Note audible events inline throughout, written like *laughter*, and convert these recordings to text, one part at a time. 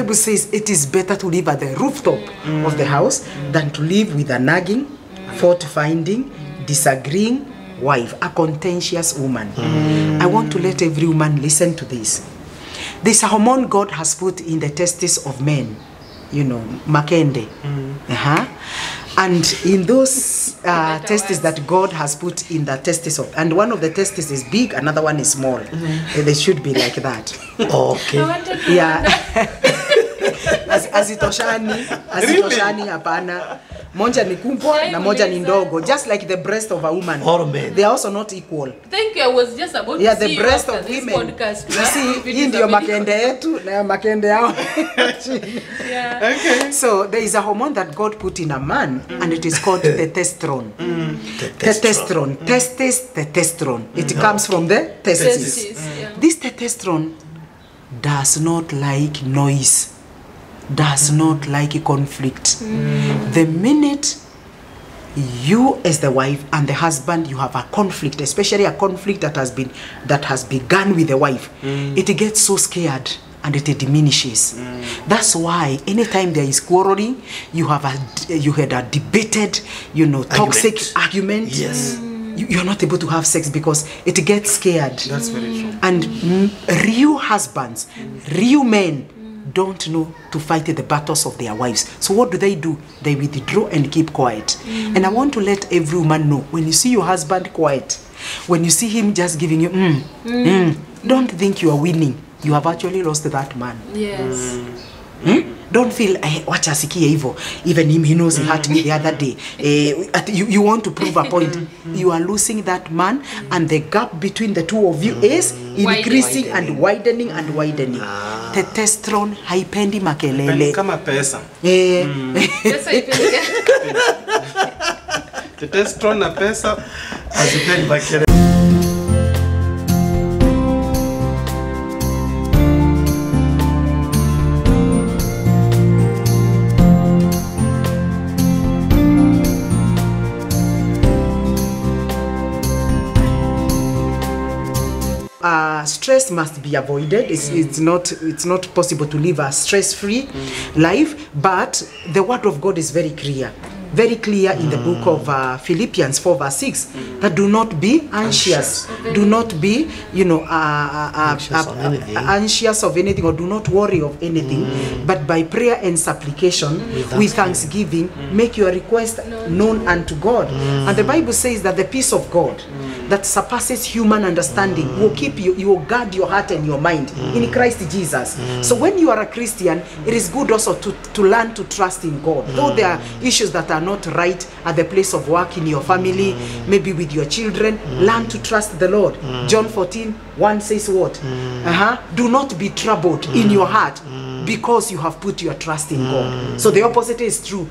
bible says it is better to live at the rooftop of the house than to live with a nagging fault finding disagreeing wife a contentious woman. I want to let every woman listen to this. This hormone god has put in the testes of men you know makende. Uh-huh. and in those uh, testes that god has put in the testes of and one of the testes is big another one is small. They should be like that. *laughs* Okay. I wanted to yeah As- *laughs* *laughs* hazitoshani hazitoshani hapana. Moja ni kubwa na moja ni ndogo just like the breast of a woman. All men. they are also not equal. Thank you. I was just about yeah to the see you breast after of this women. podcast. you see hii ndio makende yetu na makende yao. *laughs* Yeah. okay. so there is a hormone that god put in a man and it is called *laughs* testosterone. Testosterone. testes testosterone. It comes from the testes Testes, yeah. this testosterone does not like noise does not like a conflict. The minute you as the wife and the husband you have a conflict especially a conflict that has been that has begun with the wife it gets so scared and it diminishes. That's why anytime there is quarreling you have a you had a debated you know toxic argument. Yes. you, you're not able to have sex because it gets scared. That's very true. and mm, real husbands, real men don't know to fight the battles of their wives. So what do they do? They withdraw and keep quiet. And I want to let every woman know when you see your husband quiet, when you see him just giving you mm, mm, don't think you are winning. You have actually lost that man. Yes. Hmm? Don't feel eh, wacha asikie hivyo. Even him he knows he hurt me the other day. Eh, at, you, you want to prove a *laughs* point. You are losing that man and the gap between the two of you is increasing widening. and widening. and widening. Ah. testosterone haipendi makelele. Kama pesa. Eh, *laughs* Pesa ipeleke. *laughs* testosterone na pesa Hazipendi makelele. Stress must be avoided. It's, mm. it's not it's not possible to live a stress-free mm. life. But the word of God is very clear, very clear in the book of uh, Philippians 4 verse 6 that do not be anxious, do not be you know uh, uh, uh, Anxious uh, of anything. uh, anxious of anything or do not worry of anything, but by prayer and supplication with thanksgiving make your request known unto God. And the Bible says that the peace of God that surpasses human understanding will keep you, you will guard your heart and your mind in Christ Jesus. So when you are a Christian, it is good also to, to learn to trust in God. Though there are issues that are not right at the place of work, in your family, maybe with your children, learn to trust the Lord. John 14, 1 says what? Uh-huh. Do not be troubled in your heart because you have put your trust in God. So the opposite is true.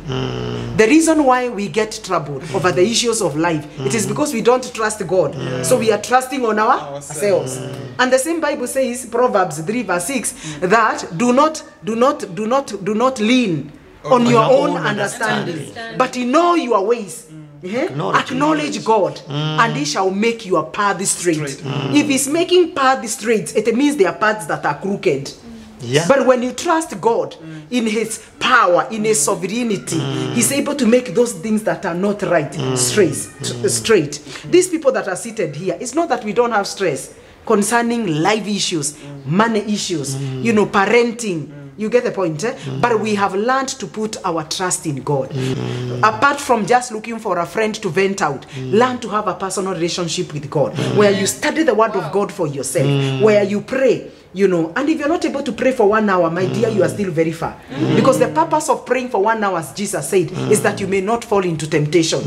The reason why we get troubled over the issues of life, it is because we don't trust God. So we are trusting on our ourselves. And the same Bible says, Proverbs 3 verse 6, that do not, do not, do not, do not lean on your own understanding, but in all your ways. eh, Acknowledge Acknowledge God, and He shall make your path straight. Mm. If He's making path straight, it means there are paths that are crooked. Yeah. But when you trust God in His power, in His sovereignty, He's able to make those things that are not right straight. Uh, straight. These people that are seated here, it's not that we don't have stress concerning life issues, money issues, you know, parenting. You get the point, eh? Mm. But we have learned to put our trust in God. Mm. Apart from just looking for a friend to vent out, mm. learn to have a personal relationship with God where you study the Word wow. of God for yourself, where you pray, you know and if you're not able to pray for one hour my dear you are still very far because the purpose of praying for one hour as jesus said is that you may not fall into temptation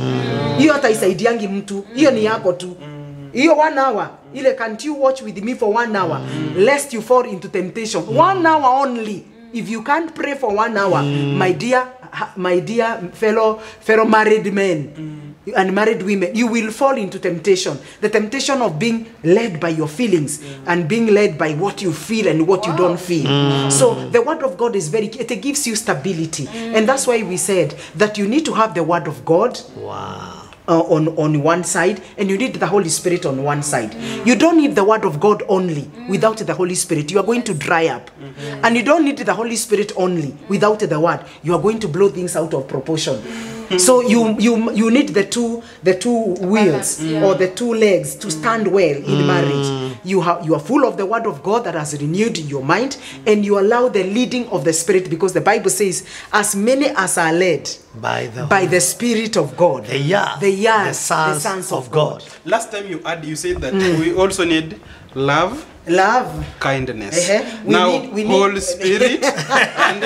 hiyo hata isaidiangi mtu hiyo ni yako tu hiyo one hour ile can't you watch with me for one hour lest you fall into temptation one hour only if you can't pray for one hour my dear my dear fellow fellow married men and married women you will fall into temptation. The temptation of being led by your feelings and being led by what you feel and what you don't feel. So the word of god is very it gives you stability. And that's why we said that you need to have the word of god. Wow. Uh, on on one side and you need the holy spirit on one side. You don't need the word of god only without the holy spirit. You are going to dry up. And you don't need the holy spirit only without the word. You are going to blow things out of proportion so you you you need the two the two wheels yeah. or the two legs to stand well in mm. marriage you have you are full of the word of god that has renewed your mind and you allow the leading of the spirit because the bible says as many as are led By the by the spirit of god They are they are the sons the sons of of God. god. Last time you had, you said that mm. we also need love, love kindness. Uh-huh. We now, need- we need- Holy Spirit. *laughs* and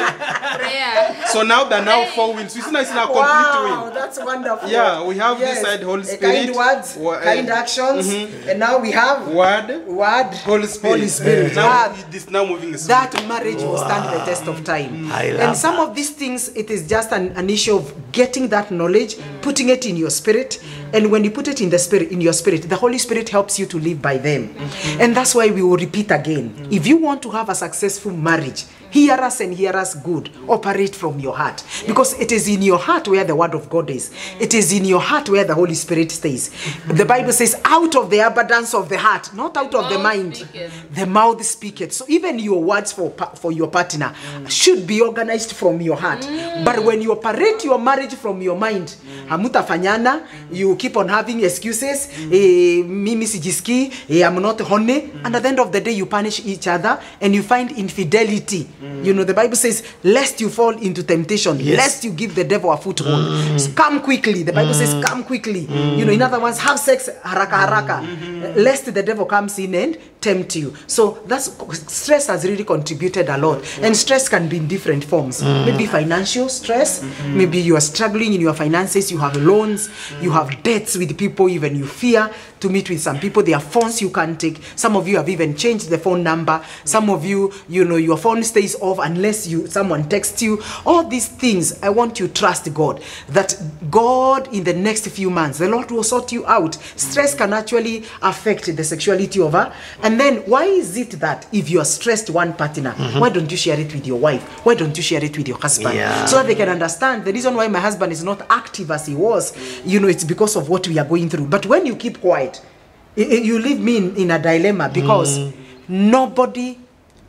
Prayer. so now there are now four wheels. It's not, it's not a complete Wow, wheel. that's wonderful. Yeah, we have this side, Holy Uh, Spirit. Kind words, Wa- uh, kind actions, and now we have Word, word, Holy Spirit. Holy Spirit. Now, this now moving the that spirit. marriage will stand the test of time. I love and some that. of these things, it is just an, an issue of getting that knowledge, putting it in your spirit, and when you put it in the spirit, in your spirit, the Holy Spirit helps you to live by them. And that's why we will repeat again. If you want to have a successful marriage, hear us and hear us good. Operate from your heart, because it is in your heart where the word of God is. It is in your heart where the Holy Spirit stays. The Bible says, "Out of the abundance of the heart, not out of the mind." speaketh. the mouth speaketh so even your words for for your partner should be organized from your heart but when you operate your marriage from your mind hamutafanyana you keep on having excuses eh, mimi sijiski eh, i'm not honey and at the end of the day you punish each other and you find infidelity you know the bible says lest you fall into temptation Yes. lest you give the devil a foothold. Mm. So come quickly. The bible says mm. come quickly. Mm. You know in other words have sex haraka haraka. Mm-hmm. Lest the devil comes in and tempt you. So that's stress has really contributed a lot. And stress can be in different forms. Maybe financial stress. Mm-hmm. Maybe you are struggling in your finances. You have loans. You have debts with people. Even you fear to meet with some people. There are phones you can't take. Some of you have even changed the phone number. Some of you you know your phone stays off unless you someone texts you. All these things i want you trust god. That god in the next few months the lord will sort you out. Stress can actually affect the sexuality of her. And then why is it that if you are stressed one partner mm-hmm. why don't you share it with your wife? Why don't you share it with your husband? Yeah. so that they can understand the reason why my husband is not active as he was you know it's because of what we are going through. But when you keep quiet you leave me in, in a dilemma because mm. nobody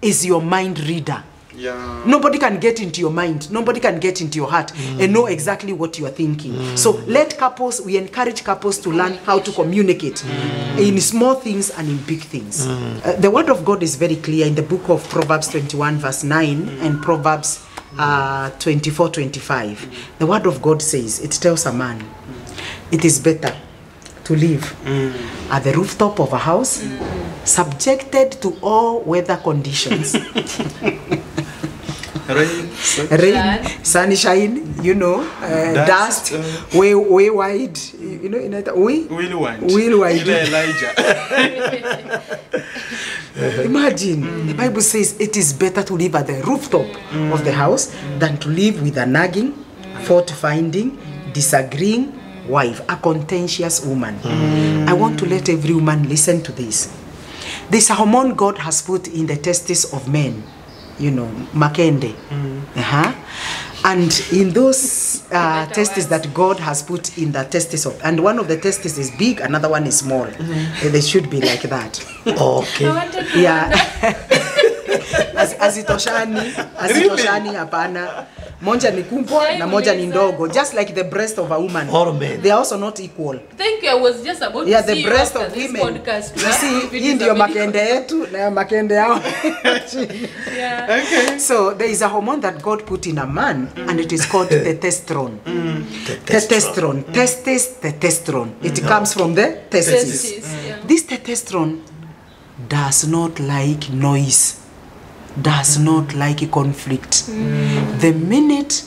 is your mind reader. Yeah. nobody can get into your mind. Nobody can get into your heart mm. and know exactly what you are thinking. Mm. So let couples we encourage couples to learn how to communicate mm. in small things and in big things. Uh, the word of god is very clear in the book of proverbs 21 verse 9 and proverbs uh, 24 25 the word of god says it tells a man it is better to live. Mm. At the rooftop of a house mm. subjected to all weather conditions. *laughs* Rain, rain, sunshine, you know, uh, dust, Dust, uh, way, way wide, you know, in it, way, Will wide. Will wide. Elijah. *laughs* Imagine, mm. the Bible says it is better to live at the rooftop of the house than to live with a nagging, fault finding, disagreeing wife, a contentious woman. I want to let every woman listen to this. This hormone God has put in the testes of men, you know, makende. Uh-huh. And in those uh, testes that God has put in the testes of, and one of the testes is big, another one is small. They should be like that. Okay. I wanted to yeah *laughs* As- hazitoshani hazitoshani hapana moja ni kubwa na moja ni ndogo just like the breast of a woman. All men. they are also not equal. Thank you. I was just about yeah to the see you breast after of this women. podcast. you see hii ndio makende yetu na makende yao. Yeah. *laughs* Okay. so there is a hormone that god put in a man and it is called *laughs* testosterone. Testosterone. testes testosterone. It comes from the testes Testes, yeah. This testosterone does not like noise, does not like a conflict. The minute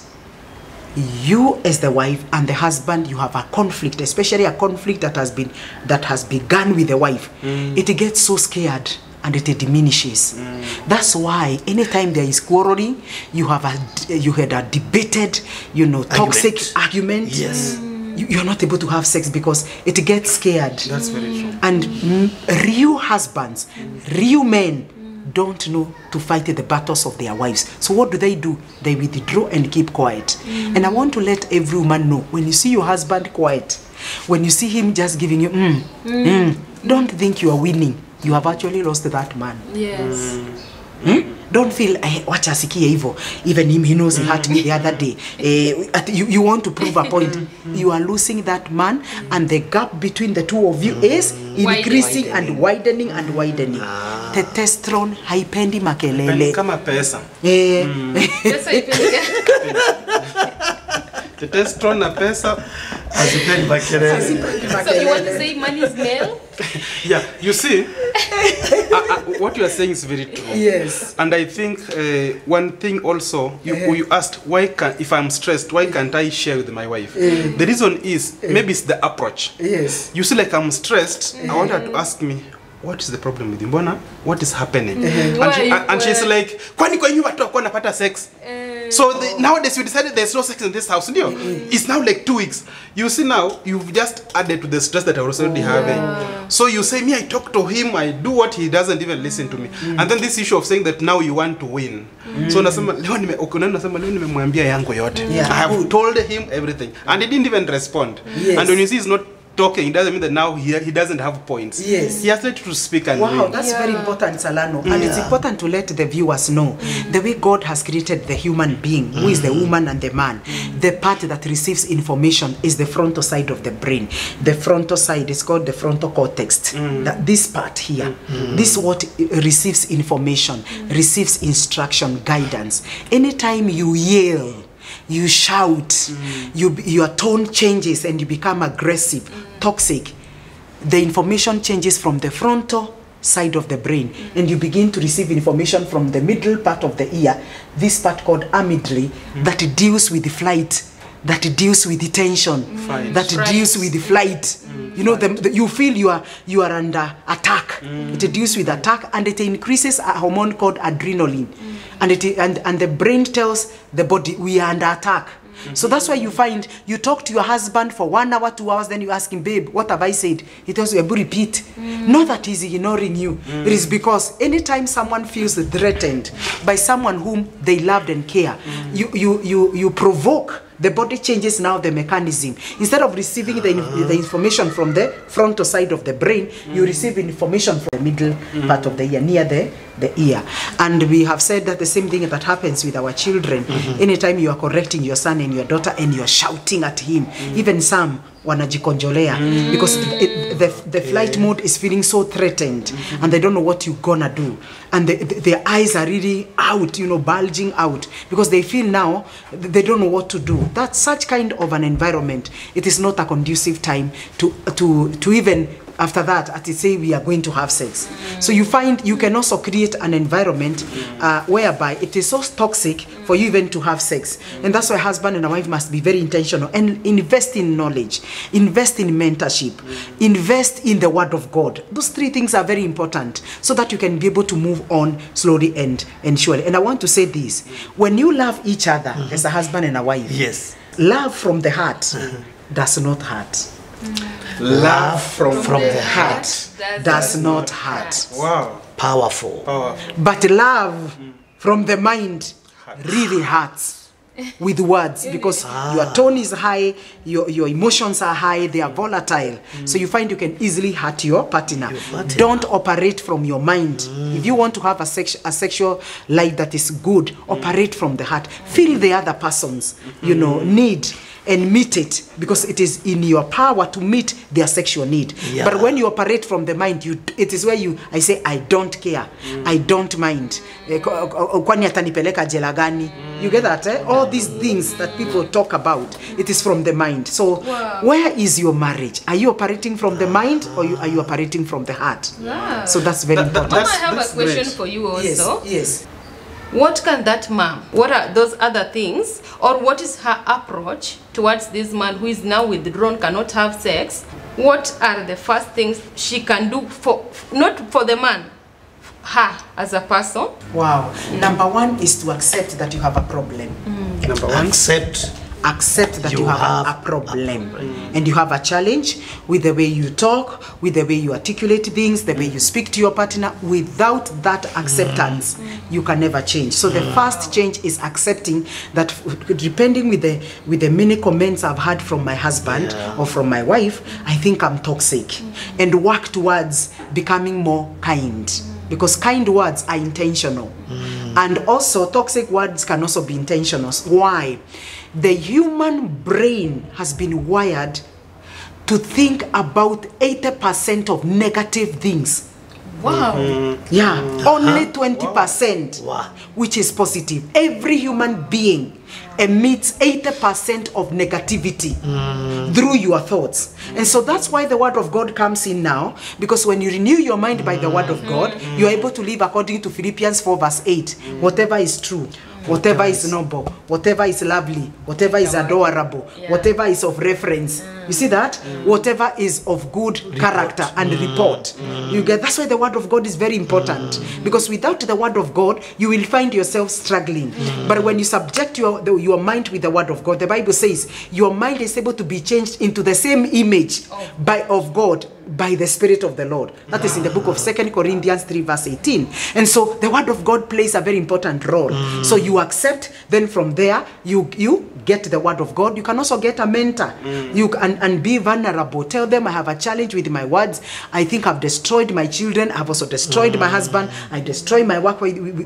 you as the wife and the husband you have a conflict especially a conflict that has been that has begun with the wife it gets so scared and it diminishes. That's why anytime there is quarreling you have a you had a debated you know toxic argument. Yes. you, you're not able to have sex because it gets scared. That's very true. and mm, real husbands real men don't know to fight the battles of their wives. So what do they do? They withdraw and keep quiet. And I want to let every woman know when you see your husband quiet, when you see him just giving you, mm, mm, don't think you are winning. You have actually lost that man. Yes. Don't feel eh, wacha asikie hivyo. Even him he knows he hurt me the other day. Eh, at- you, you want to prove a point. You are losing that man and the gap between the two of you is increasing and widening. and widening. testosterone haipendi makelele. Kama pesa. Eh, Pesa *laughs* *laughs* ipeleke. testosterone na pesa Hazipendi makelele. So you want to say money is male? *laughs* yeah you see uh, uh, what you are saying is very true yes and i think uh, one thing also you, uh-huh. you asked why can if i'm stressed why can't i share with my wife Uh-huh. the reason is uh-huh. maybe it's the approach yes you see like i'm stressed uh-huh. i want her to ask me what is the problem with you mbona what is happening and, she, Why- and she's like kwani kwa nyumba watu wakuwa napata sex so the, nowadays you decided there's no sex in this house ndio? It's now like two weeks. You see now you've just added to the stress that i was already having. So you say me i talk to him i do what he doesn't even listen to me. Mm-hmm. and then this issue of saying that now you want to win. So nasema leo nime na nasema leo nimemwambia yangu yote. Yeah. i have told him everything. And he didn't even respond. Yes. and when you see he's not talking it doesn't mean that now he, he doesn't have points Yes. he has to, to speak and Wow, win. that's yeah. very important, Salano. And it's important to let the viewers know mm. the way God has created the human being, who is the woman and the man. Mm. The part that receives information is the frontal side of the brain. The frontal side is called the frontal cortex. That this part here, this what receives information, receives instruction, guidance. Anytime you yell, you shout, mm. you your tone changes and you become aggressive, mm. toxic the information changes from the frontal side of the brain mm. and you begin to receive information from the middle part of the ear this part called amygdala mm. that deals with the flight that deals with the tension Fight. that Right. deals with the flight. Mm. You know the, the- you feel you are you are under attack. Mm. It deals with attack and it increases a hormone called adrenaline. Mm. And it and and the brain tells the body we are under attack. Mm-hmm. So that's why you find you talk to your husband for one hour, two hours, then you ask him, babe, what have I said? He tells you, "Ebu repeat. Not that he's ignoring you. It is because anytime someone feels threatened by someone whom they loved and care, you, you, you, you provoke the body changes now the mechanism. Instead of receiving the, the information from the frontal side of the brain, mm. you receive information from the middle mm. part of the ear, near the, the ear. And we have said that the same thing that happens with our children. Mm -hmm. Anytime you are correcting your son and your daughter and you're shouting at him, mm. even some wanajikonjolea because it, the, the flight mode is feeling so threatened mm-hmm. and they don't know what you're gonna do and the, the, their eyes are really out you know bulging out because they feel now they don't know what to do that's such kind of an environment it is not a conducive time to to to even after that at say we are going to have sex. So you find you can also create an environment uh, whereby it is so toxic for you even to have sex. And that's why husband and a wife must be very intentional and invest in knowledge invest in mentorship invest in the word of god. Those three things are very important so that you can be able to move on slowly and and surely. And i want to say this. When you love each other as a husband and a wife Yes. love from the heart does not hurt love from, From the heart Does does not not hurt wow Powerful. powerful But love from the mind really hurts *laughs* with words because your tone is high, your, your emotions are high, they are volatile. So mm. you find you can easily hurt your partner. partner. Don't operate from your mind. If you want to have a, sex, a sexual life that is good, mm. operate from the heart. Feel the other person's, you know, mm. need and meet it because it is in your power to meet their sexual need. Yeah. But when you operate from the mind, you it is where you I say I don't care, I don't mind. Eh, ko- ko- Kwani atanipeleka jela gani? You get that? Eh? All these things that people talk about, it is from the mind. So Wow. where is your marriage? Are you operating from the mind or you, are you operating from the heart? Yeah. So that's very That- that- important. Mama, I have that's a question great. for you yes, also. yes. What can that mom, what are those other things, or what is her approach towards this man who is now withdrawn, cannot have sex? What are the first things she can do for, not for the man, her as a person? Wow. Number one is to accept that you have a problem. number one Accept. Accept that you, You have, have a, a problem. and you have a challenge with the way you talk, with the way you articulate things, the way you speak to your partner. Without that acceptance, mm. you can never change. So the mm. first change is accepting that, depending with the with the many comments I've had from my husband or from my wife, I think I'm toxic, mm. and work towards becoming more kind. Because kind words are intentional. And also toxic words can also be intentional. Why the human brain has been wired to think about 80% of negative things. Wow. Mm-hmm. yeah uh-huh. only 20% Wow. which is positive. Every human being emits 80% of negativity mm. through your thoughts. And so that's why the word of god comes in now because when you renew your mind by the word of mm. god mm. you're able to live according to philippians 4 verse 8 whatever is true whatever is noble whatever is lovely whatever is adorable Yeah. whatever is of reference. You mm. see that? Mm. Whatever is of good character and mm. report. You get that's why the word of god is very important. Because without the word of god you will find yourself struggling. But when you subject your your mind with the word of god the bible says your mind is able to be changed into the same image oh. by of god by the spirit of the lord. That is in the book of second corinthians 3 verse 18 and so the word of god plays a very important role. So you accept then from there you you get the word of god. You can also get a mentor. You can and be vulnerable. Tell them i have a challenge with my words. I think i've destroyed my children. I've also destroyed my husband. I destroy my work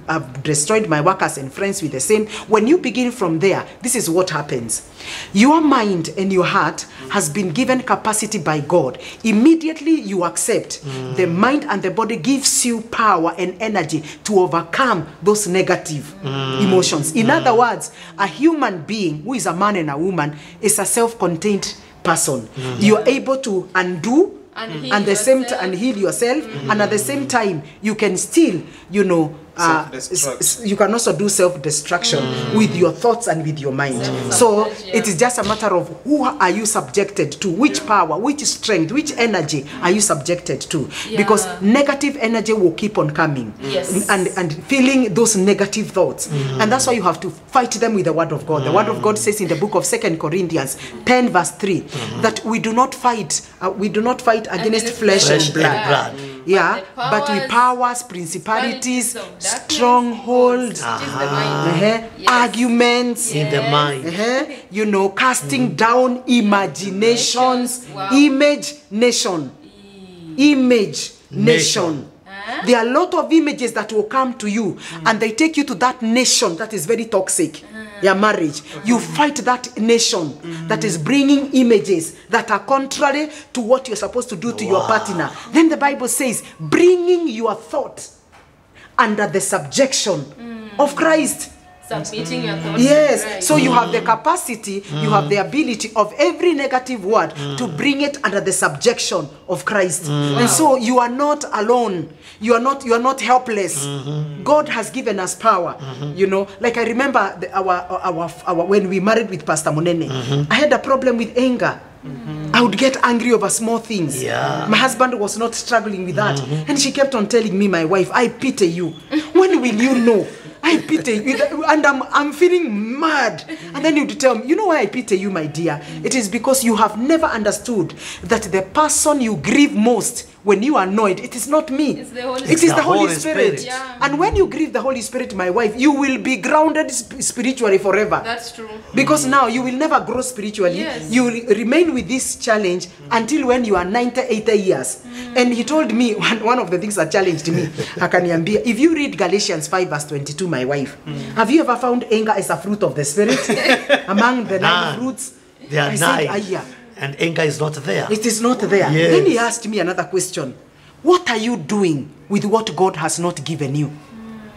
i've destroyed my workers and friends with the same. When you begin from there this is what happens. Your mind and your heart has been given capacity by god. Immediately you accept mm. the mind and the body gives you power and energy to overcome those negative mm. emotions in mm. other words a human being who is a man and a woman is a self-contained person you're able to undo And and, heal the same yourself. and heal yourself and at the same time you can still you know uh, Self-destruct. s- s- you can also do self-destruction with your thoughts and with your mind. So yeah. it is just a matter of who are you subjected to which power which strength which energy are you subjected to? Because negative energy will keep on coming. Yes. and and feeling those negative thoughts. And that's why you have to fight them with the word of god. The word of god says in the book of second corinthians 10 verse 3 that we do not fight uh, we do not fight against, Against flesh, flesh and blood. and blood. Yeah But the but with powers- powers principalities Principalities darkness, strongholds It is the mind. uh-huh, Yes. arguments In the mind. uh-huh, you know casting down imaginations Wow. image nation image nation, Nation. there are a lot of images that will come to you and they take you to that nation that is very toxic your marriage. You fight that nation that is bringing images that are contrary to what you're supposed to do to wow. your partner. Then the bible says bringing your thought under the subjection of christ Submitting your thoughts. Yes, Right. so you have the capacity, you have the ability of every negative word to bring it under the subjection of Christ. And so you are not alone. You are not you are not helpless. -hmm. God has given us power. -hmm. You know, like I remember the, our, our our when we married with Pastor Munene, -hmm. I had a problem with anger. I would get angry over small things. Yeah. My husband was not struggling with that. Mm -hmm. And she kept on telling me, my wife, I pity you. When will you know? I pity you. And I'm, I'm feeling mad. And then you'd tell me, you know why I pity you, my dear? It is because you have never understood that the person you grieve most when you are annoyed, it is not me. It's the Holy It is the the Holy Holy Spirit. Spirit. Yeah. And when you grieve the Holy Spirit, my wife, you will be grounded spiritually forever. That's true. Because mm. now you will never grow spiritually. Yes. You will remain with this challenge mm. until when you are 90, 80 years. And he told me, *laughs* one, one of the things that challenged me, *laughs* akaniambia, if you read Galatians 5 verse 22, my wife, have you ever found anger as a fruit of the Spirit? *laughs* Among the nine nah, fruits? There are I said, nine. "Ah, yeah. And anger is not there. It is not there. Yes. Then he asked me another question. What are you doing with what God has not given you?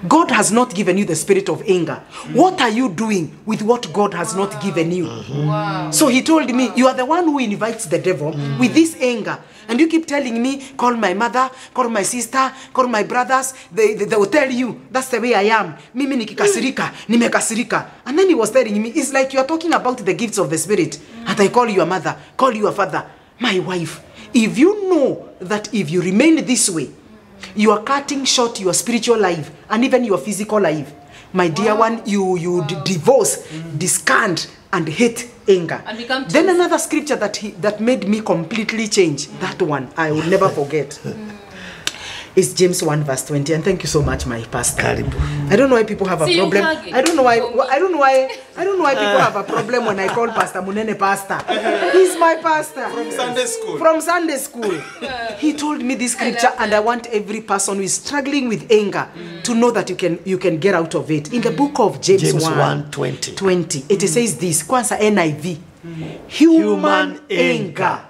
God has not given you the spirit of anger. What are you doing with what God has wow. not given you? Mm -hmm. Wow. So he told me, You are the one who invites the devil mm. with this anger. And you keep telling me, Call my mother, call my sister, call my brothers. They, they, they will tell you, That's the way I am. Mimi nikikasirika, nimekasirika. And then he was telling me, It's like you are talking about the gifts of the Spirit. And I call your mother, call your father, my wife. If you know that if you remain this way, you are cutting short your spiritual life and even your physical life my dear wow. one you you wow. divorce mm. discard and hate anger. Then another scripture that he, that made me completely change. That one I will never forget. *laughs* Is James 1 verse 20 and thank you so much my pastor. Karibu. I don't know why people have a See, problem. I don't know why I don't know why I don't know why people have a problem when I call Pastor Munene pastor. He's my pastor. From Sunday school. From Sunday school. *laughs* He told me this scripture and I want every person who is struggling with anger to know that you can you can get out of it. In the book of James, James 1, 1, 20. 20 it says this kwanza NIV human Human anger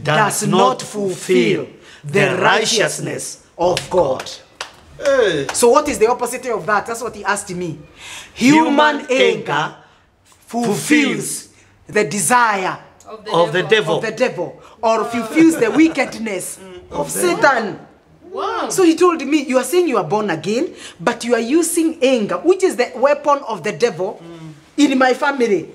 does, does not fulfill the righteousness of God. Hey. So what is the opposite of that? That's what he asked me. Human, Human anger anger fulfills the desire Of the of the devil. of the devil or fulfills the wickedness *laughs* mm, of Satan. Wow. So he told me, You are saying you are born again, but you are using anger, which is the weapon of the devil mm. in my family.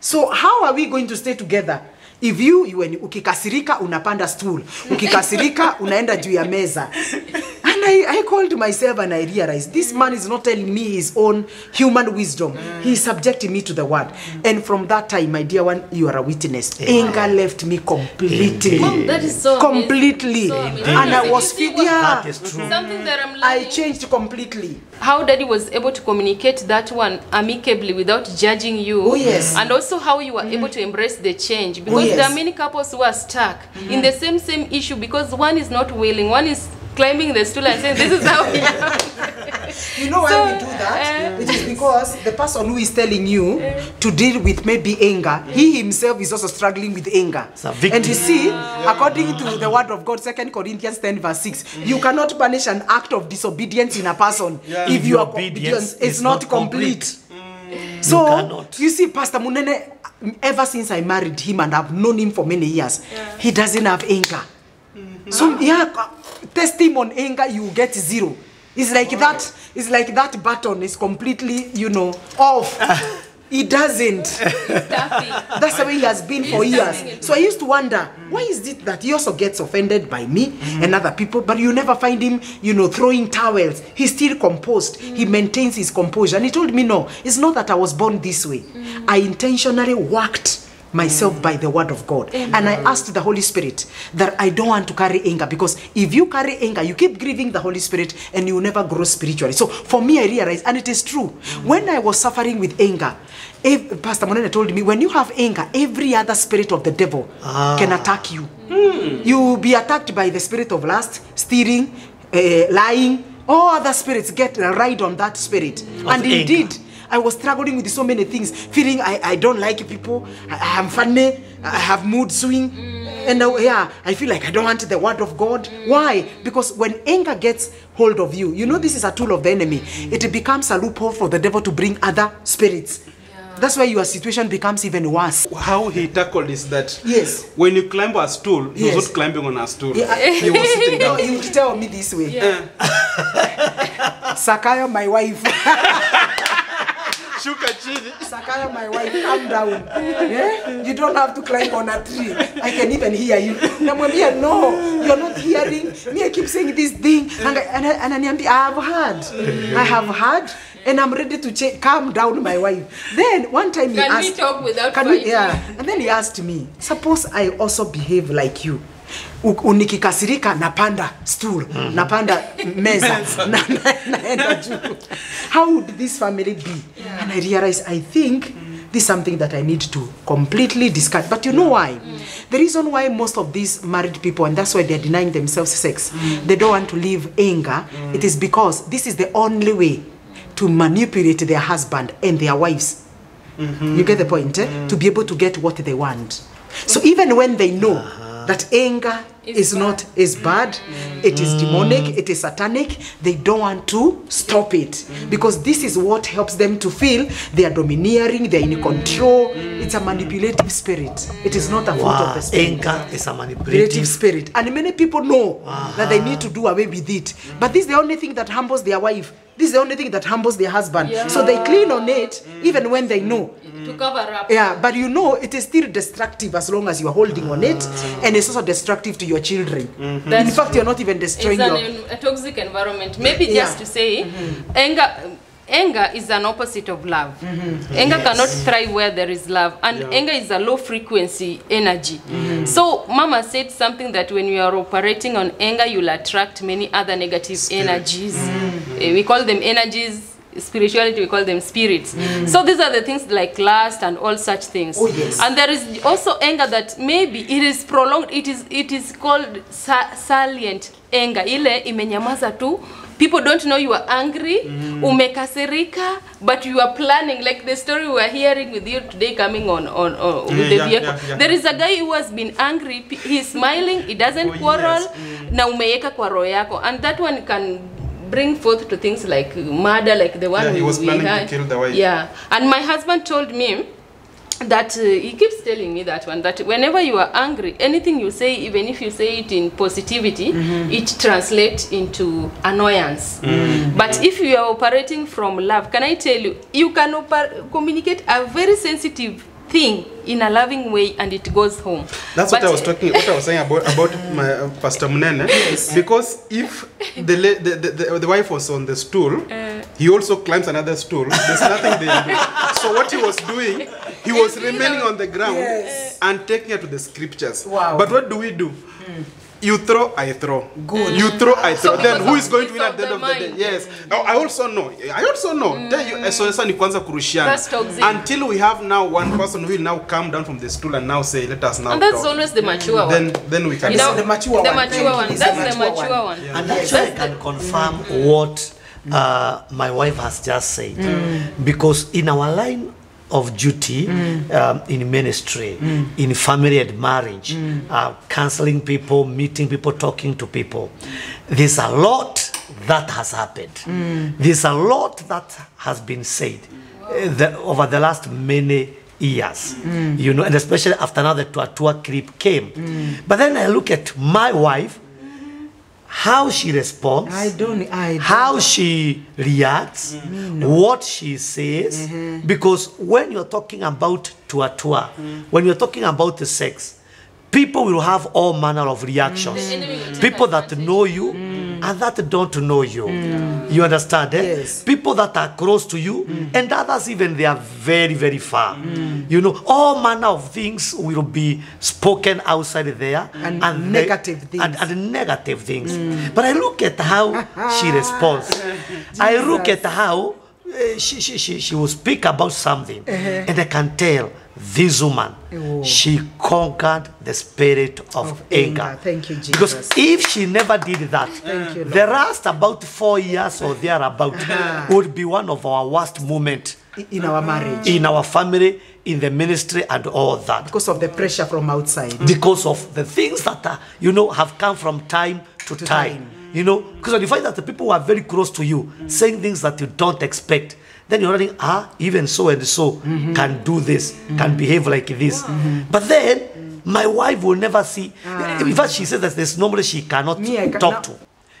So how are we going to stay together? If you, you when ukikasirika unapanda stool, ukikasirika *laughs* unaenda juu ya meza. And I, I called myself and I realized this man is not telling me his own human wisdom. He is subjecting me to the word. And from that time, my dear one, you are a witness. Anger left me completely. Mom, that is so completely. So amazing. and I was see yeah. That is true. Something that I'm I changed completely. how daddy was able to communicate that one amicably without judging you Oh, yes. and also how you were able to embrace the change because yes. there are many couples who are stuck in the mm-hmm. same same issue because one is not willing one is climbing the stool and saying this is how we are *laughs* You know why So, we do that? uh, it is because the person who is telling you uh, to deal with maybe anger, he himself is also struggling with anger. It's a victim. And you see, according to the word of God, 2 Corinthians 10, verse 6, you mm. cannot punish an act of disobedience in a person Yeah. if If your your obedience obedience is is not not complete. Complete. So, You cannot. you see, Pastor Munene, ever since I married him and I've known him for many years, he doesn't have anger. So yeah, test him on anger, you get zero. It's like that. It's like that button is completely, you know, off. *laughs* he doesn't. *laughs* Stuffy. That's the way he has been for years. So I used to wonder, why is it that he also gets offended by me mm-hmm. and other people, but you never find him, you know, throwing towels. He's still composed. He maintains his composure. And he told me, no, it's not that I was born this way. I intentionally worked myself by the word of God. And I asked the Holy Spirit that I don't want to carry anger because if you carry anger, you keep grieving the Holy Spirit and you never grow spiritually. So for me, I realized, and it is true, when I was suffering with anger, if, Pastor Munene told me, when you have anger, every other spirit of the devil can attack you. You will be attacked by the spirit of lust, stealing, uh, lying. All other spirits get a ride on that spirit. and anger. indeed, I was struggling with so many things, feeling I, I don't like people, I, I am funny, I have mood swing. Mm. And now, yeah, I feel like I don't want the word of God. Mm. Why? Because when anger gets hold of you, you know this is a tool of the enemy. Mm. It becomes a loophole for the devil to bring other spirits. That's why your situation becomes even worse. How he tackled is that Yes. when you climb a stool, he Yes. was not climbing on a stool. Yeah, he was sitting *laughs* No, down. he would tell me this way. *laughs* Sakaya, my wife. *laughs* Shuka chini. Sakaya, my wife, calm down. Yeah? You don't have to climb on a tree. I can even hear you. Namwambia, no, you're not hearing. Me, I keep saying this thing. And, ananiambia, I have heard. I have heard. And I'm ready to change. Calm down, my wife. Then one time he Can asked, we talk without can we, yeah. And then he asked me, suppose I also behave like you. Unikikasirika napanda stool mm -hmm. napanda *laughs* meza na, na, naenda juu how would this family be yeah. and i realize i think mm -hmm. this is something that i need to completely discard but you know why mm -hmm. the reason why most of these married people and that's why they're denying themselves sex mm -hmm. they don't want to leave anger mm -hmm. it is because this is the only way to manipulate their husband and their wives mm -hmm. you get the point eh? mm -hmm. to be able to get what they want so even when they know that anger Is is bad. not is bad. It is demonic. It is satanic. They don't want to stop it because this is what helps them to feel they are domineering they're in control. It's a manipulative spirit. It is not a wow. fruit of the spirit. anger is a manipulative spirit. And many people know that they need to do away with it. But this is the only thing that humbles their wife this is the only thing that humbles their husband. So they clean on it even when they know. To cover up. Yeah but you know it is still destructive as long as you are holding on it and it's also destructive to your children. In fact fact you're not even destroying it's your an, a toxic environment. Maybe Yeah. to say anger anger is an opposite of love. Anger cannot thrive where there is love, and anger is a low frequency energy. So, Mama said something that when you are operating on anger, you'll attract many other negative energies. Eh, We call them energies. Spirituality, we call them spirits. So these are the things like lust and all such things. Oh, yes. And there is also anger that maybe it is prolonged. It is it is called sa salient anger. Ile imenyamaza tu. People don't know you are angry, mm. umekasirika, but you are planning like the story we are hearing with you today coming on on, on with yeah, the yeah, vehicle. yeah, yeah. There is a guy who has been angry. He's smiling. He doesn't Oh, quarrel. yes. mm. Na umeweka kwa roho yako, and that one can bring forth to things like murder, like the one Yeah, he we, was we planning to had. kill the wife. Yeah, and my husband told me that uh, he keeps telling me that one that whenever you are angry anything you say even if you say it in positivity it translates into annoyance but if you are operating from love can i tell you you can communicate a very sensitive thing in a loving way and it goes home That's But, what I was uh, talking. What I was saying about about my uh, Pastor Munene. *laughs* Because if the, the, the the wife was on the stool, he also climbs another stool. There's nothing they do. So what he was doing, he was remaining on the ground yes. and taking her to the scriptures. Wow. But what do we do? Mm. You throw, I throw. Good. You throw, I throw. So then who is going to win at the end of the day? Yes. Mm. I also know. I also know. Mm. Tell you, so sasa ni kwanza kurushiana. Until we have now one person who will now come down from the stool and now say, let us now and that's talk always the mature mm. one then then we can you know, the mature the one. mature one that's the the mature one. one. Yeah. And actually, I can confirm mm. what uh, my wife has just said. Mm. Because in our line of duty mm. um, in ministry, mm. in family and marriage, mm. uh, counseling people, meeting people, talking to people, there's a lot that has happened. There's a lot that has been said uh, the, over the last many years, you know, and especially after now the Tuatua creep came. But then I look at my wife, how she responds, I don't. I don't. how she reacts, what she says. Uh-huh. Because when you're talking about Twa Twa, mm-hmm. when you're talking about the sex, people will have all manner of reactions. Mm-hmm. The enemy will take People that know you and that don't know you. Mm. You understand? Eh? Yes. People that are close to you mm. and others even they are very, very far. Mm. You know, all manner of things will be spoken outside there And the- negative things. And, and negative things. But I look at how she responds. *laughs* I look at how uh, she, she, she, she will speak about something, uh -huh. and I can tell this woman, Oh. she conquered the spirit of, Of anger. anger. Thank you, Jesus. Because if she never did that, Thank you, the last about four years or thereabout uh -huh. would be one of our worst moments in our marriage in our family, in the ministry, and all that because of the pressure from outside. because of the things that are, you know have come from time to, To time. time. You know, because when you find that the people who are very close to you saying things that you don't expect, then you're running, ah, even so and so Mm-hmm. can do this, can behave like this. But then my wife will never see. In fact, she says that there's nobody she cannot Ah. Me, talk to.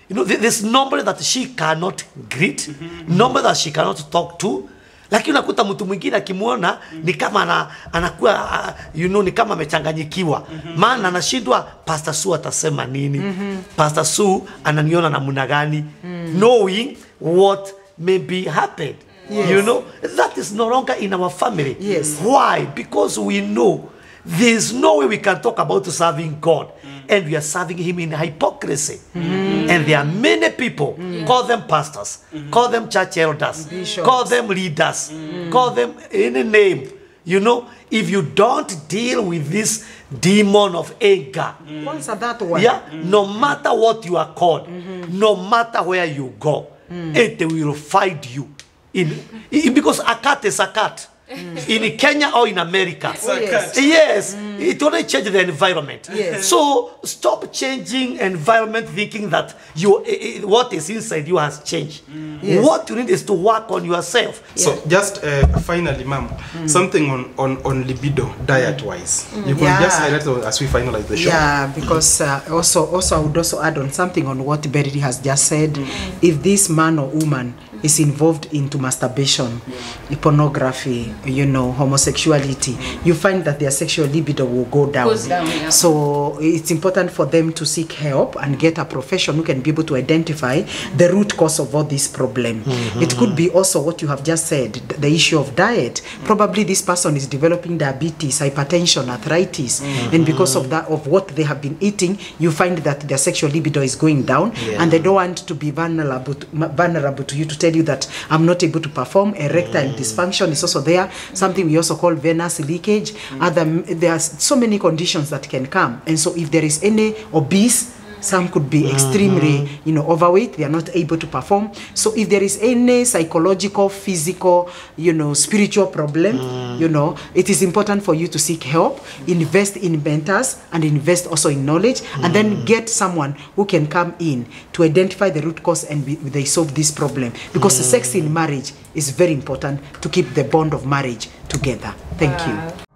You know, there's nobody that she cannot greet, nobody that she cannot talk to. Lakini unakuta mtu mwingine akimwona ni kama ana, anakuwa uh, you know, ni kama amechanganyikiwa. Maana anashindwa pastor su atasema nini? Mm -hmm. pastor su ananiona namna gani? Mm. knowing what may be happened. Yes. you know? That is no longer in our family. Yes. why? Because we know there is no way we can talk about serving God and we are serving Him in hypocrisy. Mm. And there are many people, mm. call them pastors, mm. call them church elders, Bishops. call them leaders, mm. call them any name. You know, if you don't deal with this demon of anger, Answer that one. yeah, no matter what you are called, -hmm. no matter where you go, it will find you. In, in because a cat is a cat. In Kenya or in America. Oh, yes. Yes, it only change the environment. Yes. So stop changing environment thinking that you what is inside you has changed. Yes. What you need is to work on yourself. So just uh, finally, ma'am, something on, on, on libido diet wise. You can Yeah. just highlight it as we finalize the show. Yeah, because uh, also also I would also add on something on what Berry has just said. If this man or woman is involved into masturbation, pornography, you know, homosexuality, you find that their sexual libido will go down. Down, yeah. So it's important for them to seek help and get a profession who can be able to identify the root cause of all this problem. Mm-hmm. It could be also what you have just said, the issue of diet. Probably this person is developing diabetes, hypertension, arthritis, and mm-hmm. because of that, of what they have been eating, you find that their sexual libido is going down, Yeah. and they don't want to be vulnerable to, m- vulnerable to you to tell you that I'm not able to perform. Erectile mm. dysfunction is also there. Something we also call venous leakage. Mm. Other there are so many conditions that can come, and so if there is any obese some could be mm-hmm. extremely you know overweight. They are not able to perform. So if there is any psychological physical you know spiritual problem mm. you know it is important for you to seek help invest in mentors and invest also in knowledge and then mm. get someone who can come in to identify the root cause and be, they solve this problem. Because the sex in marriage is very important to keep the bond of marriage together. Thank you